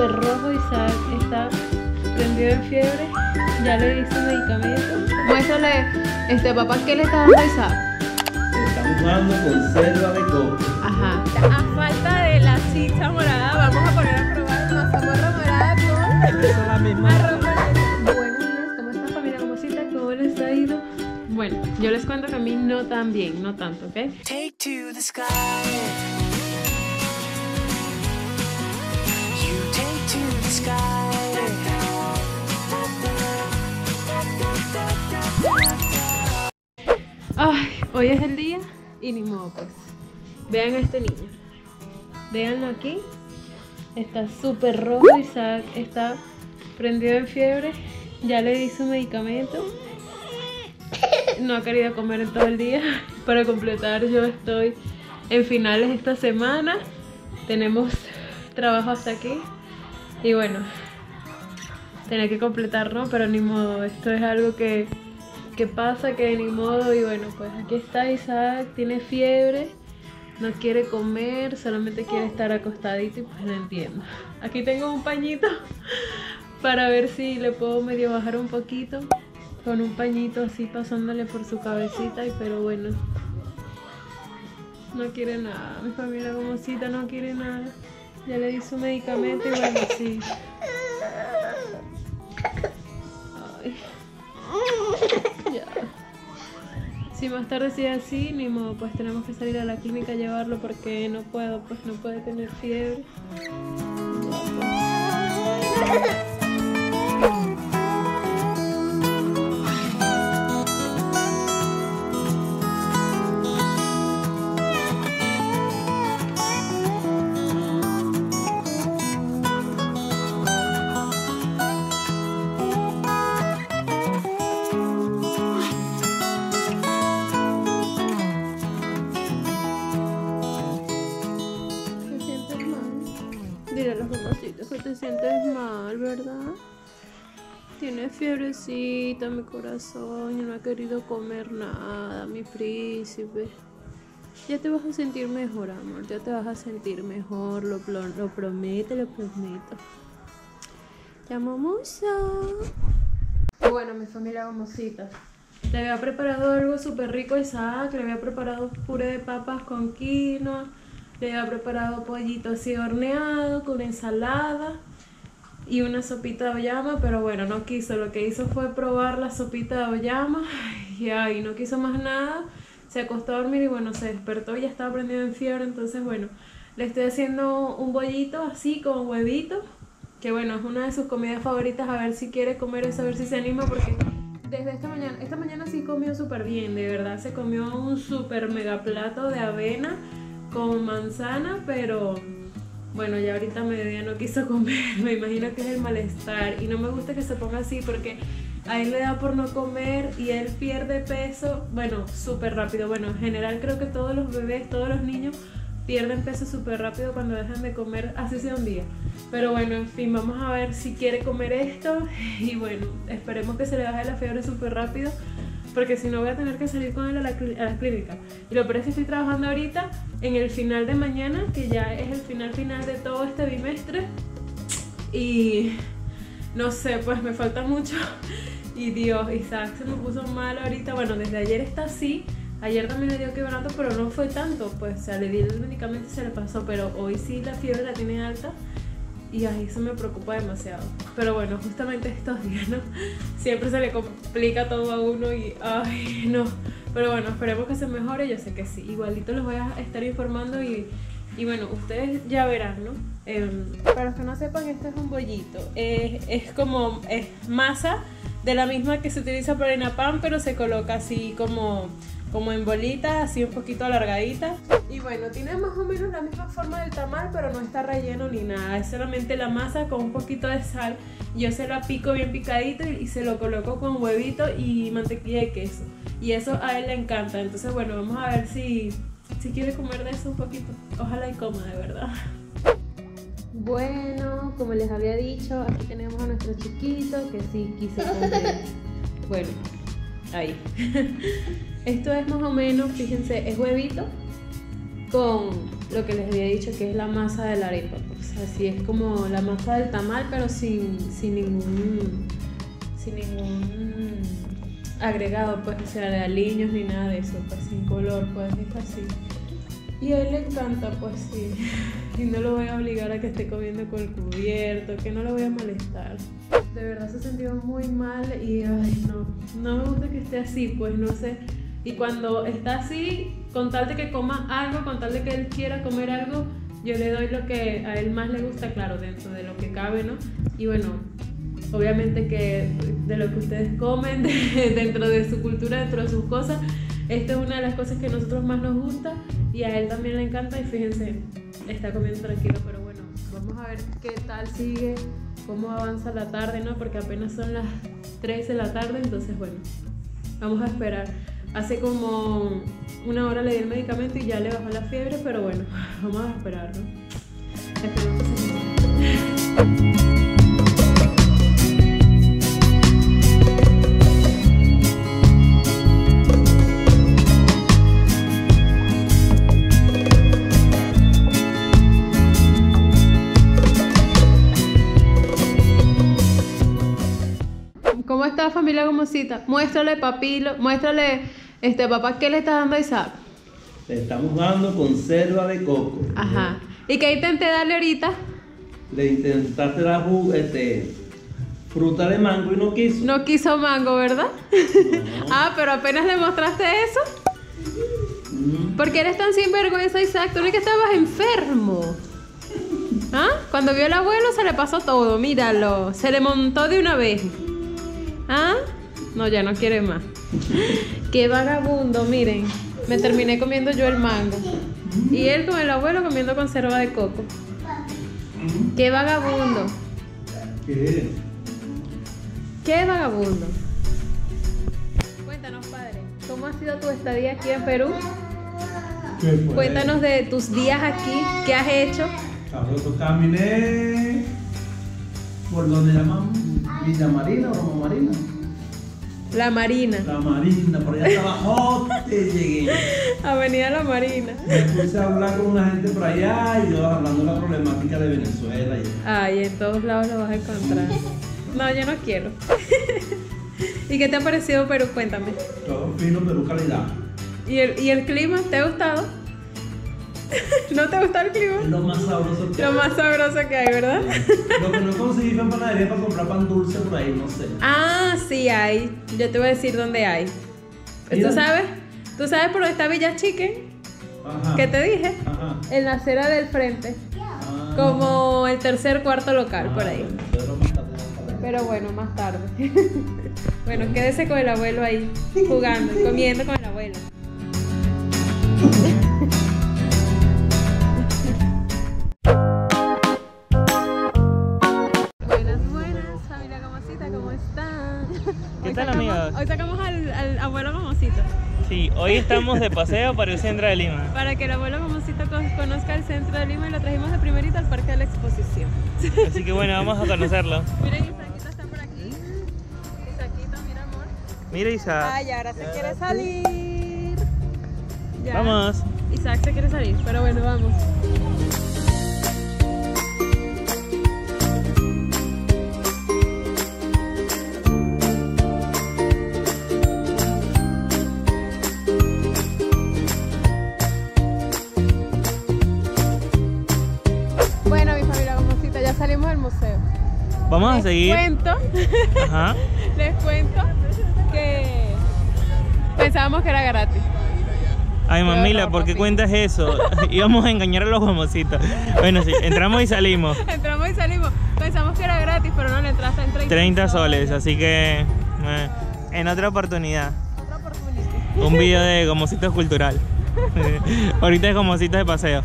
súper rojo, Isaac está prendido en fiebre, ya le di su medicamento. Muéstrale, este papá, ¿qué le está dando a Isaac? Estamos jugando con selva de coco. Ajá. A falta de la chicha morada, vamos a poner a probar mazamorra morada con Esa es la misma. arroz. Buenos días, ¿cómo están familia Gomosita? ¿Cómo les ha ido? Bueno, yo les cuento que a mí no tan bien, no tanto, ¿ok? Take to the sky. Ay, hoy es el día y ni modo pues. Vean a este niño. Véanlo aquí. Está súper rojo, Isaac está prendido en fiebre. Ya le di su medicamento. No ha querido comer en todo el día. Para completar, yo estoy en finales esta semana. Tenemos trabajo hasta aquí. Y bueno, tenía que completarlo, pero ni modo. Esto es algo que qué pasa, que ni modo. Y bueno, pues aquí está Isaac, tiene fiebre, no quiere comer, solamente quiere estar acostadito y pues lo entiendo. Aquí tengo un pañito para ver si le puedo medio bajar un poquito. Con un pañito así pasándole por su cabecita, y pero bueno. No quiere nada, mi familia como cita no quiere nada. Ya le di su medicamento y bueno, sí. Ay. Si más tarde sigue así, ni modo, pues tenemos que salir a la clínica a llevarlo porque no puedo, pues no puede tener fiebre. Fiebrecita, mi corazón, y no ha querido comer nada, mi príncipe. Ya te vas a sentir mejor, amor, ya te vas a sentir mejor, lo, plo- lo prometo, lo prometo. Mucho. Bueno, mi familia gomosita. Le había preparado algo súper rico Isaac, le había preparado puré de papas con quinoa, le había preparado pollito así horneado con ensalada y una sopita de oyama, pero bueno, no quiso. Lo que hizo fue probar la sopita de oyama y ay, no quiso más nada. Se acostó a dormir y bueno, se despertó y ya estaba prendido en fiebre. Entonces, bueno, le estoy haciendo un bollito así con huevito, que bueno, es una de sus comidas favoritas. A ver si quiere comer eso, a ver si se anima, porque desde esta mañana, esta mañana sí comió súper bien, de verdad. Se comió un súper mega plato de avena con manzana, pero bueno, ya ahorita a mediodía no quiso comer, me imagino que es el malestar y no me gusta que se ponga así porque a él le da por no comer y él pierde peso, bueno, súper rápido. Bueno, en general creo que todos los bebés, todos los niños pierden peso súper rápido cuando dejan de comer, así sea un día. Pero bueno, en fin, vamos a ver si quiere comer esto y bueno, esperemos que se le baje la fiebre súper rápido porque si no voy a tener que salir con él a la, a clínica. Y lo peor es que estoy trabajando ahorita en el final de mañana, que ya es el final final de todo este bimestre. Y no sé, pues me falta mucho. Y Dios, Isaac se me puso mal ahorita. Bueno, desde ayer está así. Ayer también le dio quebranto, pero no fue tanto. Pues o le di el medicamento y se le pasó. Pero hoy sí la fiebre la tiene alta. Y ahí eso me preocupa demasiado. Pero bueno, justamente estos días, ¿no? Siempre se le complica todo a uno y, ay, no. Pero bueno, esperemos que se mejore. Yo sé que sí. Igualito los voy a estar informando y, y bueno, ustedes ya verán, ¿no? Em, para los que no sepan, este es un bollito. Es, es como, es masa de la misma que se utiliza para harina pan, pero se coloca así como como en bolitas, así un poquito alargadita. Y bueno, tiene más o menos la misma forma del tamal, pero no está relleno ni nada. Es solamente la masa con un poquito de sal. Yo se la pico bien picadito y, y se lo coloco con huevito y mantequilla de queso. Y eso a él le encanta. Entonces, bueno, vamos a ver si, si quiere comer de eso un poquito. Ojalá y coma, de verdad. Bueno, como les había dicho, aquí tenemos a nuestro chiquito que sí quiso comer. Bueno, ahí. Esto es más o menos, fíjense, es huevito con lo que les había dicho que es la masa de la arepa. pues, así es como la masa del tamal, pero sin, sin ningún sin ningún agregado, pues, o sea, de aliños ni nada de eso, pues sin color, pues es así. Y a él le encanta, pues sí. Y no lo voy a obligar a que esté comiendo con el cubierto, que no lo voy a molestar. De verdad se sintió muy mal y ay no, no me gusta que esté así, pues no sé. Y cuando está así, con tal de que coma algo, con tal de que él quiera comer algo, yo le doy lo que a él más le gusta, claro, dentro de lo que cabe, ¿no? Y bueno, obviamente que de lo que ustedes comen, de- dentro de su cultura, dentro de sus cosas, esta es una de las cosas que a nosotros más nos gusta y a él también le encanta y fíjense, está comiendo tranquilo, pero bueno, vamos a ver qué tal sigue, cómo avanza la tarde, ¿no? Porque apenas son las 3 de la tarde, entonces bueno, vamos a esperar. Hace como una hora le di el medicamento y ya le bajó la fiebre, pero bueno, vamos a esperar, ¿no? Que se. ¿Cómo está familia Gomosita? Muéstrale papilo, muéstrale, este papá, ¿qué le está dando a Isaac? Le estamos dando conserva de coco. Ajá. ¿Y qué intenté darle ahorita? Le intentaste dar este, fruta de mango y no quiso. No quiso mango, ¿verdad? ah, pero apenas le mostraste eso. Mm, ¿Por qué eres tan sinvergüenza, Isaac? Tú no es que estabas enfermo. ¿Ah? Cuando vio al abuelo se le pasó todo, míralo. Se le montó de una vez. ¿Ah? No, ya no quiere más. Qué vagabundo, miren. Me terminé comiendo yo el mango. Y él con el abuelo comiendo conserva de coco. Qué vagabundo. ¿Qué? Qué vagabundo. Cuéntanos, padre, ¿cómo ha sido tu estadía aquí en Perú? Cuéntanos de tus días aquí, ¿qué has hecho? Sabroso, caminé por donde llaman Villa Marina o Roma Marina. La Marina, La Marina, por allá estaba jote, llegué. Avenida La Marina. Me puse a hablar con una gente por allá y yo hablando de la problemática de Venezuela. Y... Ay, en todos lados lo vas a encontrar. No, yo no quiero. ¿Y qué te ha parecido Perú? Cuéntame. Todo fino, Perú calidad. ¿Y el, y el clima? ¿Te ha gustado? ¿No te gusta el clima? Lo más sabroso que Lo hay. más sabroso que hay, ¿verdad? Lo que no conseguí fue en panadería para comprar pan dulce por ahí, no sé. Ah, sí hay. Yo te voy a decir dónde hay. ¿Tú sabes? ¿Tú sabes por dónde está Villa Chicken? Ajá. ¿Qué te dije? Ajá. En la acera del frente. Ah. Como el tercer, cuarto local, por ahí. Ah, pero más tarde, más tarde. Pero bueno, más tarde. bueno, quédese con el abuelo ahí, jugando, comiendo con el abuelo. Estamos de paseo para el centro de Lima. para que el abuelo con- conozca el centro de Lima y lo trajimos de primerita al parque de la exposición. Así que bueno, vamos a conocerlo. Miren, Isaquito está por aquí. Isaquito, mira amor. Mira Isa, Ay, ahora se quiere salir. Ya. vamos. Isaac se quiere salir, pero bueno, vamos. A seguir. cuento, Ajá. les cuento que pensábamos que era gratis. Ay, mamila, no, ¿por qué papi. cuentas eso? Íbamos a engañar a los famositos. Bueno, sí, entramos y salimos. Entramos y salimos. Pensamos que era gratis, pero no, la entrada está en 30, 30 soles, así que eh, en otra oportunidad. Otra oportunidad. Un video de Gomositos Cultural. Ahorita es Gomositos de paseo.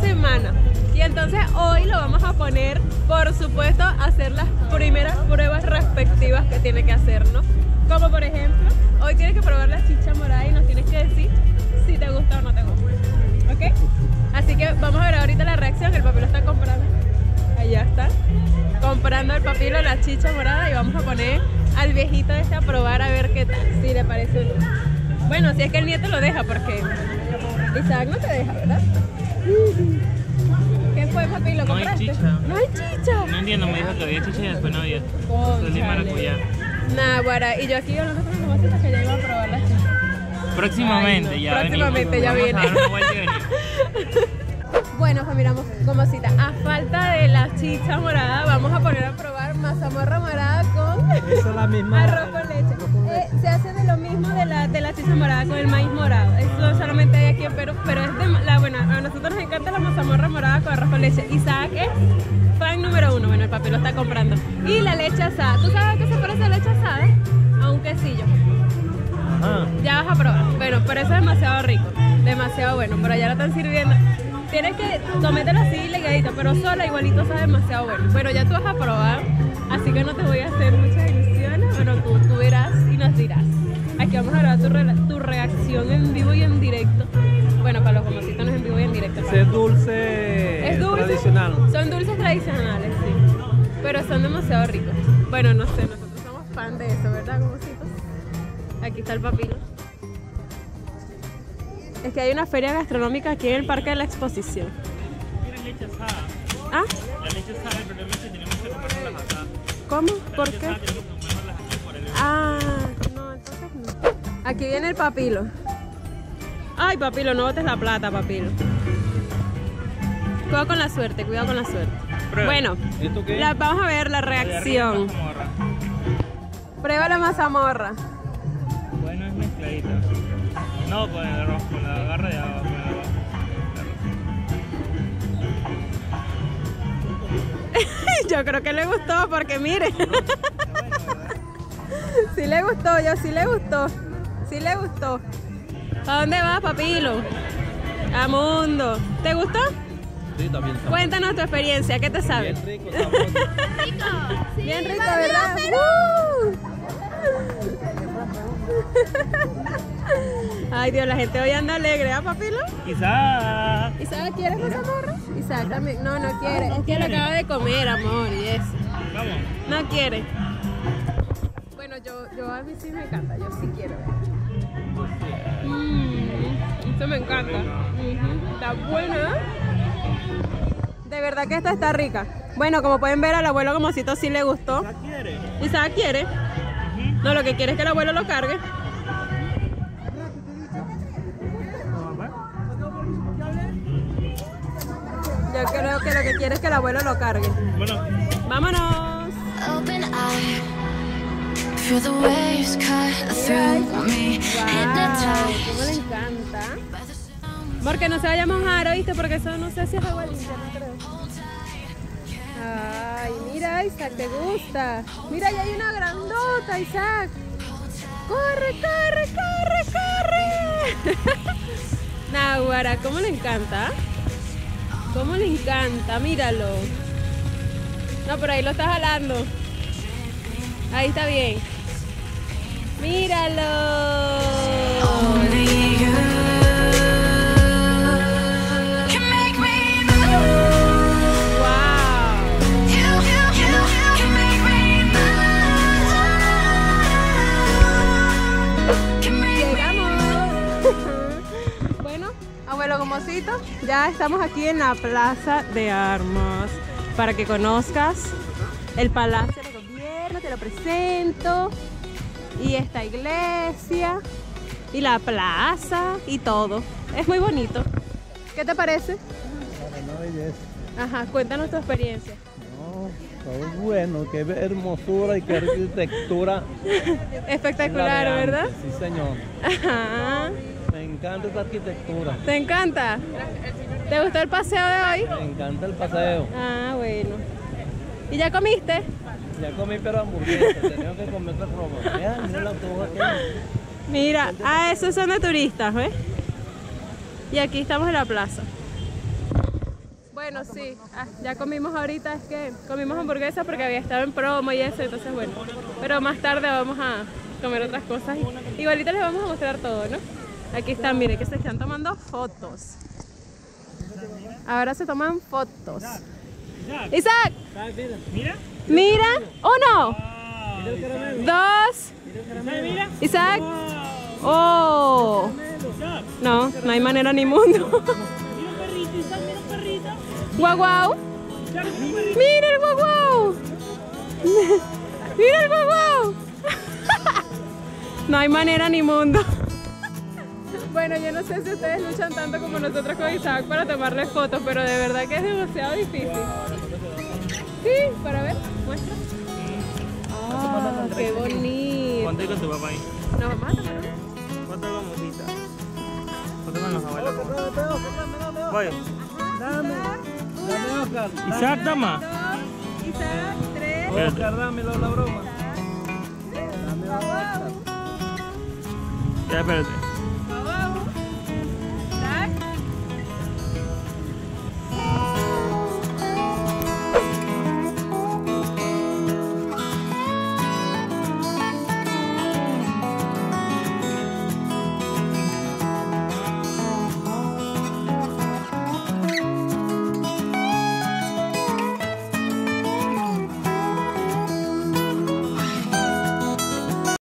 Semana. Y entonces hoy lo vamos a poner, por supuesto, a hacer las primeras pruebas respectivas que tiene que hacer, ¿no? Como por ejemplo, hoy tienes que probar la chicha morada y nos tienes que decir si te gusta o no te gusta. ¿ok? Así que vamos a ver ahorita la reacción. El papilo está comprando. Allá está. Comprando el papilo, la chicha morada y vamos a poner al viejito este a probar a ver qué tal. Si le parece o no. Bueno, si es que el nieto lo deja porque Isaac no te deja, ¿verdad? ¿Qué fue papilo? No hay ¿Compraste? chicha. No hay chicha. No entiendo, me dijo que había chicha y después no había. Solo maracuyá. Nah, guara. Y yo aquí hablando con una mocita que ya iba a probar la chicha. Próximamente, Ay, no. ya Próximamente, ya venimos. viene. Vamos a dar una vuelta y venimos. Bueno, familia Comosita, a falta de la chicha morada, vamos a poner a probar mazamorra morada con Esa es la misma. arroz con leche. Eh, se hace de lo mismo de la, de morada con el maíz morado. Eso solamente hay aquí en Perú, pero es de la buena. A nosotros nos encanta la mazamorra morada con arroz con leche. Isaac es fan número uno. Bueno, el papel lo está comprando. Y la leche asada. ¿Tú sabes a qué se parece la leche asada? A un quesillo. Ajá. Ya vas a probar. Bueno, pero eso es demasiado rico. Demasiado bueno. Pero ya lo están sirviendo. Tienes que comértelo así legadito, pero sola igualito sabe demasiado bueno. Pero ya tú vas a probar, así que no te voy a hacer muchas ilusiones, pero tú, tú verás y nos dirás. Aquí vamos a grabar tu, re- tu reacción en vivo y en directo. Bueno, para los famositos no es en vivo y en directo. Es dulce, Es dulce. tradicional. Son dulces tradicionales, sí. Pero son demasiado ricos. Bueno, no sé, nosotros somos fan de eso, ¿verdad, famositos? Aquí está el papilo. Es que hay una feria gastronómica aquí en el Parque de la Exposición. Mira, leche asada. ¿Ah? La leche asada, el problema es que tenemos que comernos las asadas. ¿Cómo? ¿Por qué? asada Aquí viene el papilo. Ay, papilo, no botes la plata, papilo. Cuidado con la suerte, cuidado con la suerte. Prueba. Bueno, ¿Esto qué? la- vamos a ver la reacción. mazamorra. Prueba la mazamorra. Bueno, es mezcladita. No con el arroz, con la garra de con el arroz. Yo creo que le gustó porque mire. sí le gustó, yo sí le gustó. Sí le gustó. ¿A dónde vas, papilo? A Mundo. ¿Te gustó? Sí, también está Cuéntanos tu experiencia, ¿qué te sabe? bien rico, sabroso. Bien rico, ¿verdad? ¡Uh! Ay, Dios, la gente hoy anda alegre, ¿ah, papilo? Quizás. ¿Isaac quiere mazamorra? Isaac también. No, no quiere. Es que lo acaba de comer, amor, y eso. Vamos. No quiere. Bueno, yo, yo a mí sí me encanta, yo sí quiero. Mmm, esto me encanta. Está buena. De verdad que esta está rica. Bueno, como pueden ver, al abuelo Gomosito sí le gustó. ¿La quiere? Isaac quiere. No, lo que quiere es que el abuelo lo cargue. Yo creo que lo que quiere es que el abuelo lo cargue. Bueno, Vámonos. Feel the. Porque no se vaya a mojar, ¿oíste? Porque eso no sé si es agua no creo. Ay, mira, Isaac, ¿te gusta? Mira, ahí hay una grandota, Isaac. ¡Corre, corre, corre, corre! Nahuara, ¿cómo le encanta? ¿Cómo le encanta? Míralo. No, pero ahí lo está jalando. Ahí está bien. Míralo. Bueno, abuelo Gomosito, ya estamos aquí en la Plaza de Armas. Para que conozcas el Palacio de Gobierno, te lo presento, y esta iglesia, y la plaza, y todo. Es muy bonito. ¿Qué te parece? Ajá, cuéntanos tu experiencia. No, todo bueno, qué hermosura y qué arquitectura. Espectacular, ¿verdad? Sí, señor. Ajá. Me encanta esta arquitectura. ¿Te encanta? ¿Te gustó el paseo de hoy? Me encanta el paseo. Ah, bueno. ¿Y ya comiste? Ya comí pero hamburguesa, tenía que comer otra ropa. Mira, mira la autobús aquí. Mira, ah, esos son de turistas, ¿ves? Y aquí estamos en la plaza. Bueno, sí, ah, ya comimos ahorita, es que comimos hamburguesas porque había estado en promo y eso, entonces bueno. Pero más tarde vamos a comer otras cosas. Igualita les vamos a mostrar todo, ¿no? Aquí están, miren que se están tomando fotos. Ahora se toman fotos. Isaac, mira. mira. Uno, Wow. dos. Isaac, mira. Isaac. Wow. Oh. No, no hay manera ni mundo. mira un perrito, Isaac, mira un perrito. Guau guau. Mira el guau guau. Mira el guau guau. No hay manera ni mundo. Bueno, yo no sé si ustedes luchan tanto como nosotros con Isaac para tomarle fotos, pero de verdad que es demasiado difícil. Sí, para ver, muestra. Ah, qué bonito. Ponte con tu papá ahí. Nos vamos a tomar una. Ponte con Musita. Ponte con los abuelos. Voy. Dame, dame Oscar. Isaac, toma. Isaac, tres. Oscar, dámelo la broma. Guau, guau. Ya, espérate.